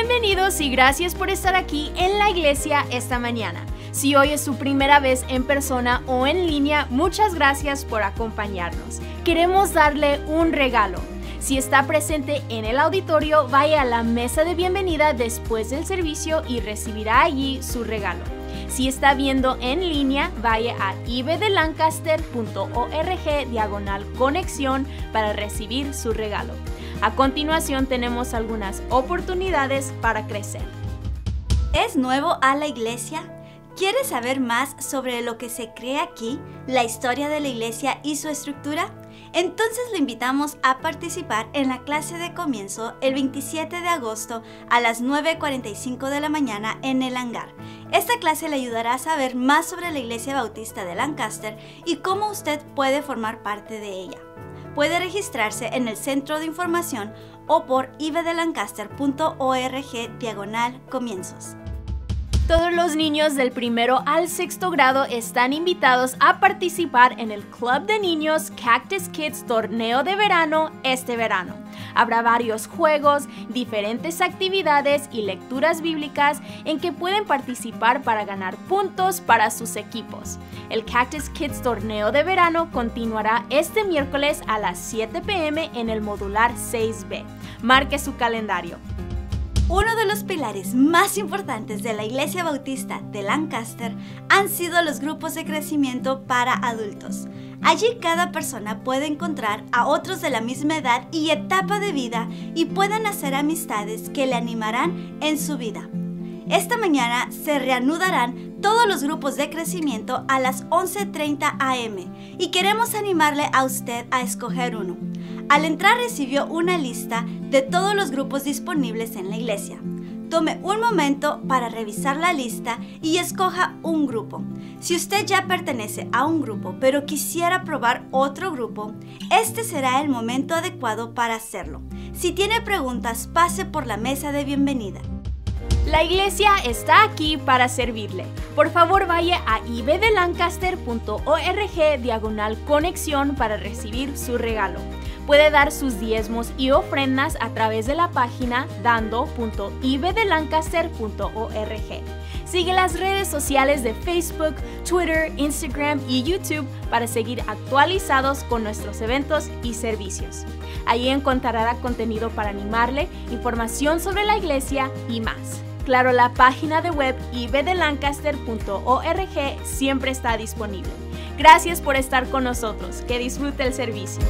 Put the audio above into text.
Bienvenidos y gracias por estar aquí en la iglesia esta mañana. Si hoy es su primera vez en persona o en línea, muchas gracias por acompañarnos. Queremos darle un regalo. Si está presente en el auditorio, vaya a la mesa de bienvenida después del servicio y recibirá allí su regalo. Si está viendo en línea, vaya a ibdelancaster.org diagonal conexión para recibir su regalo. A continuación tenemos algunas oportunidades para crecer. ¿Es nuevo a la iglesia? ¿Quieres saber más sobre lo que se cree aquí, la historia de la iglesia y su estructura? Entonces le invitamos a participar en la clase de comienzo el 27 de agosto a las 9.45 de la mañana en el hangar. Esta clase le ayudará a saber más sobre la Iglesia Bautista de Lancaster y cómo usted puede formar parte de ella puede registrarse en el centro de información o por ibedelancaster.org diagonal comienzos. Todos los niños del primero al sexto grado están invitados a participar en el Club de Niños Cactus Kids Torneo de Verano este verano. Habrá varios juegos, diferentes actividades y lecturas bíblicas en que pueden participar para ganar puntos para sus equipos. El Cactus Kids Torneo de Verano continuará este miércoles a las 7 pm en el modular 6B. Marque su calendario. Uno de los pilares más importantes de la Iglesia Bautista de Lancaster han sido los grupos de crecimiento para adultos. Allí cada persona puede encontrar a otros de la misma edad y etapa de vida y pueden hacer amistades que le animarán en su vida. Esta mañana se reanudarán todos los grupos de crecimiento a las 11.30 am y queremos animarle a usted a escoger uno. Al entrar recibió una lista de todos los grupos disponibles en la iglesia. Tome un momento para revisar la lista y escoja un grupo. Si usted ya pertenece a un grupo pero quisiera probar otro grupo, este será el momento adecuado para hacerlo. Si tiene preguntas, pase por la mesa de bienvenida. La iglesia está aquí para servirle. Por favor vaya a ibdelancaster.org diagonal conexión para recibir su regalo. Puede dar sus diezmos y ofrendas a través de la página dando.ibdelancaster.org. Sigue las redes sociales de Facebook, Twitter, Instagram y YouTube para seguir actualizados con nuestros eventos y servicios. Allí encontrará contenido para animarle, información sobre la iglesia y más. Claro, la página de web ibdelancaster.org siempre está disponible. Gracias por estar con nosotros. Que disfrute el servicio.